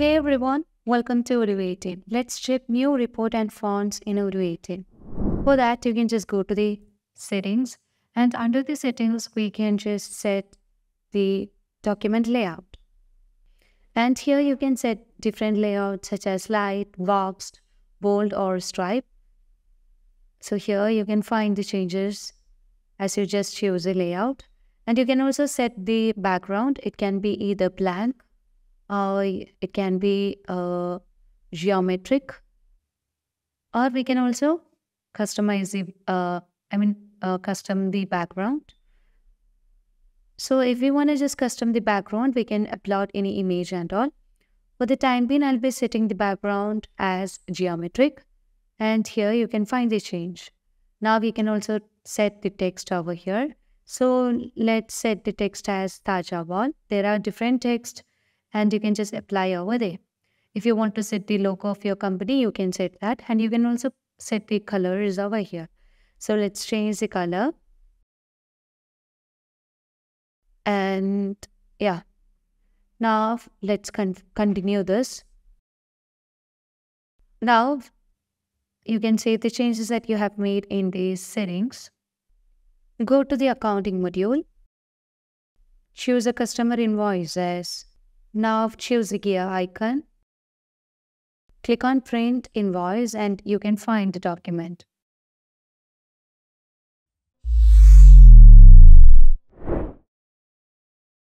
everyone, welcome to Odoo 18. Let's check new report and fonts in Odoo 18. For that, you can just go to the settings and under the settings, we can just set the document layout. And here you can set different layouts such as light, boxed, bold or stripe. So here you can find the changes as you just choose a layout. And you can also set the background. It can be either blank or it can be uh, geometric or we can also customize the, uh, I mean, uh, custom the background. So if we want to just custom the background, we can upload any image and all. For the time being, I'll be setting the background as geometric. And here you can find the change. Now we can also set the text over here. So let's set the text as Tajawal. There are different text and you can just apply over there. If you want to set the logo of your company, you can set that. And you can also set the colors over here. So let's change the color. And yeah, now let's con continue this. Now you can save the changes that you have made in these settings. Go to the accounting module. Choose a customer invoices. Now choose the gear icon. Click on print invoice and you can find the document.